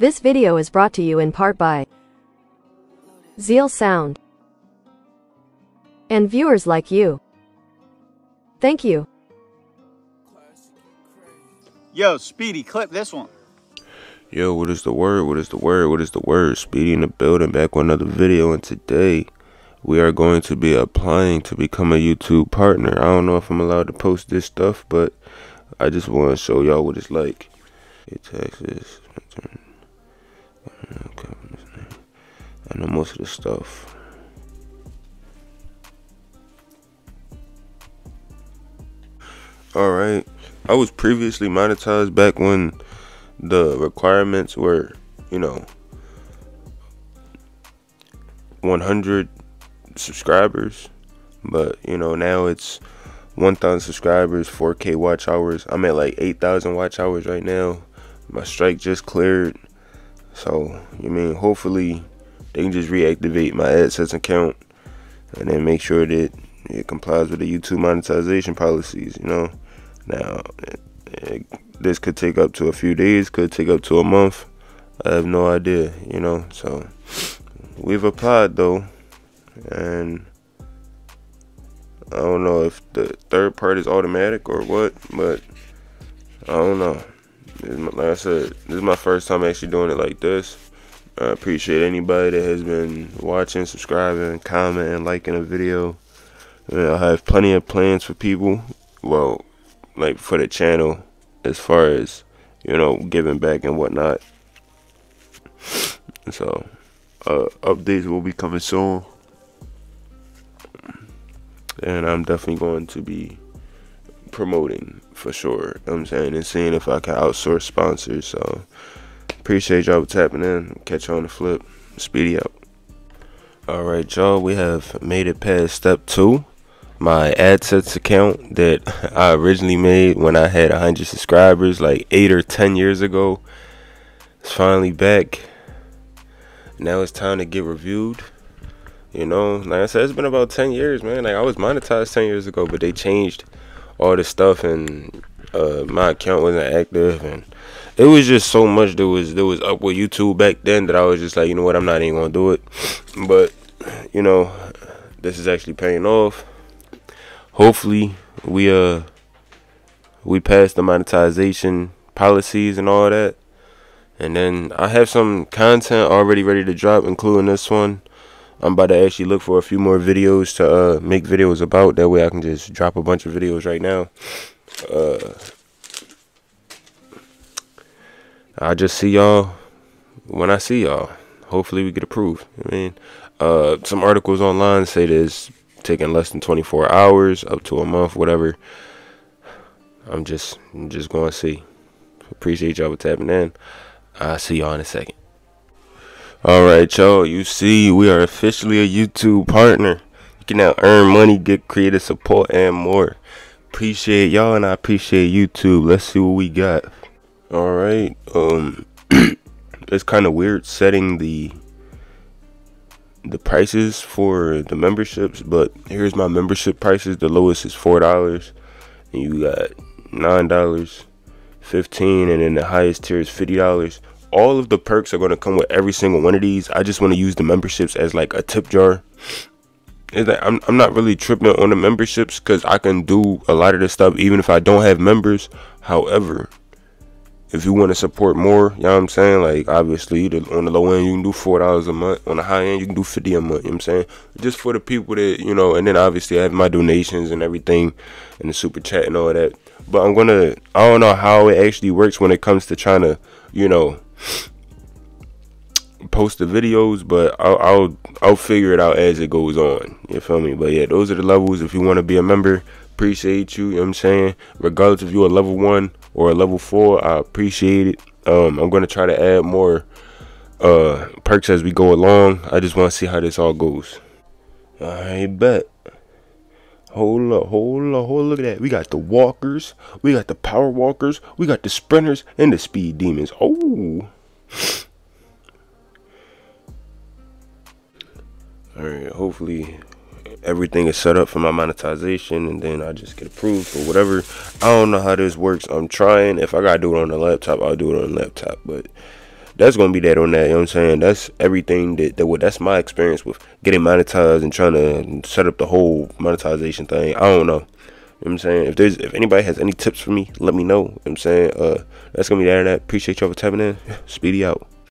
This video is brought to you in part by Zeal Sound and viewers like you. Thank you. Yo, Speedy, clip this one. Yo, what is the word? What is the word? What is the word? Speedy in the building, back with another video, and today we are going to be applying to become a YouTube partner. I don't know if I'm allowed to post this stuff, but I just want to show y'all what it's like. Hey, taxes. I know most of the stuff. Alright. I was previously monetized back when the requirements were, you know, 100 subscribers. But, you know, now it's 1,000 subscribers, 4K watch hours. I'm at like 8,000 watch hours right now. My strike just cleared. So, you mean, hopefully they can just reactivate my AdSense account and then make sure that it complies with the YouTube monetization policies, you know. Now, it, it, this could take up to a few days, could take up to a month. I have no idea, you know. So, we've applied though, and I don't know if the third part is automatic or what, but I don't know. Like I said, this is my first time actually doing it like this. I appreciate anybody that has been watching, subscribing, commenting, liking a video. I have plenty of plans for people. Well, like for the channel, as far as you know, giving back and whatnot. So, uh, updates will be coming soon, and I'm definitely going to be promoting for sure. You know I'm saying and seeing if I can outsource sponsors. So appreciate y'all tapping in. Catch you on the flip. Speedy out. All right, y'all. We have made it past step two. My AdSense account that I originally made when I had 100 subscribers, like eight or 10 years ago, is finally back. Now it's time to get reviewed. You know, like I said, it's been about 10 years, man. Like I was monetized 10 years ago, but they changed all this stuff and uh, my account wasn't active and it was just so much that was that was up with YouTube back then that I was just like, you know what, I'm not even gonna do it. But you know, this is actually paying off. Hopefully, we uh we pass the monetization policies and all that. And then I have some content already ready to drop, including this one. I'm about to actually look for a few more videos to uh, make videos about. That way I can just drop a bunch of videos right now. Uh, I'll just see y'all when I see y'all. Hopefully we get approved. I mean, uh, some articles online say this taking less than 24 hours, up to a month, whatever. I'm just, I'm just going to see. Appreciate y'all for tapping in. I'll see y'all in a second. All right, y'all. You see, we are officially a YouTube partner. You can now earn money, get creative support, and more. Appreciate y'all, and I appreciate YouTube. Let's see what we got. All right. Um, it's kind of weird setting the the prices for the memberships, but here's my membership prices. The lowest is four dollars, and you got nine dollars, fifteen, and then the highest tier is fifty dollars all of the perks are going to come with every single one of these. I just want to use the memberships as like a tip jar. Is that I'm I'm not really tripping on the memberships because I can do a lot of this stuff even if I don't have members. However, if you want to support more, you know what I'm saying? Like obviously the, on the low end you can do four dollars a month. On the high end you can do fifty a month, you know what I'm saying? Just for the people that, you know, and then obviously I have my donations and everything and the super chat and all that. But I'm gonna I don't know how it actually works when it comes to trying to, you know, post the videos, but I'll, I'll I'll figure it out as it goes on. You feel me? But yeah, those are the levels. If you want to be a member, appreciate you. You know what I'm saying? Regardless if you're a level one or a level four, I appreciate it. Um, I'm gonna try to add more uh perks as we go along. I just want to see how this all goes. I bet. Hold up, hold up, hold up, look at that. We got the walkers, we got the power walkers, we got the sprinters, and the speed demons. Oh. Alright, hopefully everything is set up for my monetization and then I just get approved or whatever. I don't know how this works. I'm trying. If I gotta do it on the laptop, I'll do it on the laptop. But that's gonna be that on that. You know what I'm saying? That's everything that, that that's my experience with getting monetized and trying to set up the whole monetization thing. I don't know. You know what I'm saying? If there's if anybody has any tips for me, let me know. You know what I'm saying? Uh that's gonna be that on that. Appreciate y'all for tapping in. Speedy out.